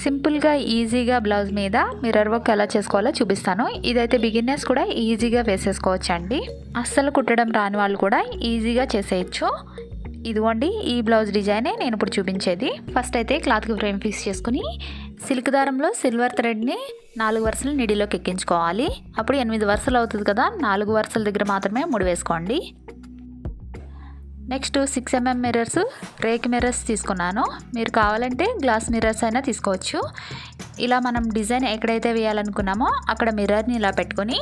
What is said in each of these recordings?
సింపుల్గా ఈజీగా బ్లౌజ్ మీద మిర్రర్ వర్క్ ఎలా చేసుకోవాలో చూపిస్తాను. ఇదైతే బిగినర్స్ కూడా ఈజీగా వేసేసుకోవచ్చు అండి అస్సలు కుట్టడం రాని వాళ్ళు కూడా ఈజీగా చేసేయచ్చు. ఇదిగోండి ఈ బ్లౌజ్ డిజైనే నేను ఇప్పుడు చూపించేది. ఫస్ట్ అయితే క్లాత్కి ఫ్రేమ్ ఫిక్స్ చేసుకుని సిల్క్ దారంలో సిల్వర్ థ్రెడ్ని నాలుగు వరుసలు నిడిలోకి ఎక్కించుకోవాలి. అప్పుడు ఎనిమిది వరుసలు అవుతుంది కదా నాలుగు వరుసల దగ్గర మాత్రమే ముడి వేసుకోండి. నెక్స్ట్ సిక్స్ ఎంఎం మిర్రర్స్ రేక్ మిర్రర్స్ తీసుకున్నాను. మీరు కావాలంటే గ్లాస్ మిర్రర్స్ అయినా తీసుకోవచ్చు. ఇలా మనం డిజైన్ ఎక్కడైతే వేయాలనుకున్నామో అక్కడ మిర్రర్ని ఇలా పెట్టుకొని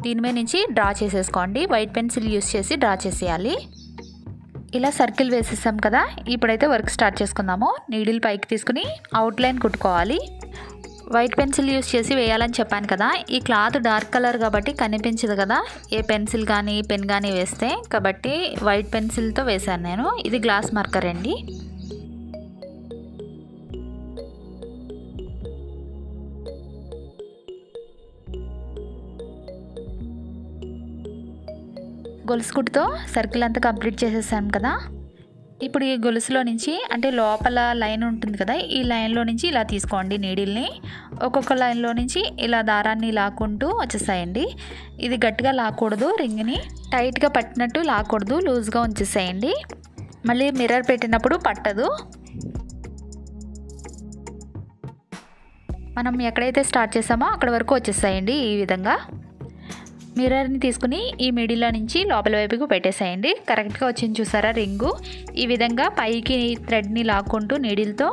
దీని మీద నుంచి డ్రా చేసేసుకోండి. వైట్ పెన్సిల్ యూస్ చేసి డ్రా చేసేయాలి. ఇలా సర్కిల్ వేసేసాం కదా ఇప్పుడైతే వర్క్ స్టార్ట్ చేసుకుందాము. నీడిల్ పైకి తీసుకుని అవుట్లైన్ కుట్టుకోవాలి. వైట్ పెన్సిల్ యూస్ చేసి వేయాలని చెప్పాను కదా. ఈ క్లాత్ డార్క్ కలర్ కాబట్టి కనిపించదు కదా. ఏ పెన్సిల్ కానీ పెన్ కానీ వేస్తే కాబట్టి వైట్ పెన్సిల్తో వేశాను నేను. ఇది గ్లాస్ మార్కర్ అండి. గొలుసుకుట్టుతో సర్కిల్ అంతా కంప్లీట్ చేసేసాం కదా. ఇప్పుడు ఈ గొలుసులో నుంచి అంటే లోపల లైన్ ఉంటుంది కదా ఈ లైన్లో నుంచి ఇలా తీసుకోండి నీడిల్ని. ఒక్కొక్క లైన్లో నుంచి ఇలా దారాన్ని లాక్కుంటూ వచ్చేసాయండి. ఇది గట్టిగా లాక్కూడదు రింగ్ని టైట్గా పట్టినట్టు లాక్కూడదు లూజ్గా ఉంచేసేయండి. మళ్ళీ మిర్రర్ పెట్టినప్పుడు పట్టదు. మనం ఎక్కడైతే స్టార్ట్ చేసామో అక్కడ వరకు వచ్చేసాయండి ఈ విధంగా. మిర్రర్ని తీసుకుని ఈ మిడిల్లో నుంచి లోపల వైపుకు పెట్టేసేయండి. కరెక్ట్గా వచ్చింది చూసారా రింగు? ఈ విధంగా పైకి థ్రెడ్ని లాక్కుంటూ నీడిల్తో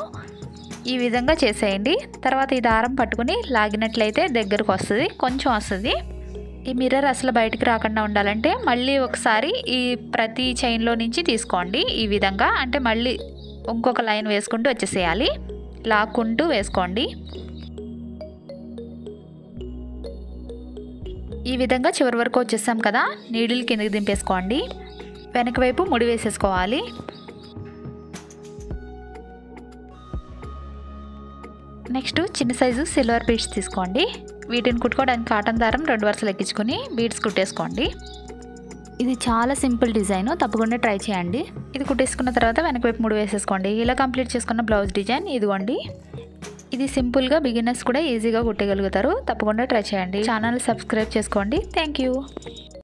ఈ విధంగా చేసేయండి. తర్వాత ఈ దారం పట్టుకుని లాగినట్లయితే దగ్గరకు వస్తుంది కొంచెం వస్తుంది. ఈ మిర్రర్ అసలు బయటికి రాకుండా ఉండాలంటే మళ్ళీ ఒకసారి ఈ ప్రతి చైన్లో నుంచి తీసుకోండి ఈ విధంగా. అంటే మళ్ళీ ఇంకొక లైన్ వేసుకుంటూ వచ్చేసేయాలి. లాక్కుంటూ వేసుకోండి. ఈ విధంగా చివరి వరకు వచ్చేసాం కదా. నీడిల్ కిందకి దింపేసుకోండి. వెనక వైపు ముడి వేసేసుకోవాలి. నెక్స్ట్ చిన్న సైజు సిల్వర్ బీడ్స్ తీసుకోండి. వీటిని కుట్టుకోవడానికి కాటన్ దారం రెండు వరుసలు ఎక్కించుకొని బీడ్స్ కుట్టేసుకోండి. ఇది చాలా సింపుల్ డిజైన్. తప్పకుండా ట్రై చేయండి. ఇది కుట్టేసుకున్న తర్వాత వెనక వైపు ముడి వేసేసుకోండి. ఇలా కంప్లీట్ చేసుకున్న బ్లౌజ్ డిజైన్ ఇదిగోండి. ఇది సింపుల్గా బిగినర్స్ కూడా ఈజీగా కుట్టగలుగుతారు. తప్పకుండా ట్రై చేయండి. ఛానల్ సబ్స్క్రైబ్ చేసుకోండి. Thank you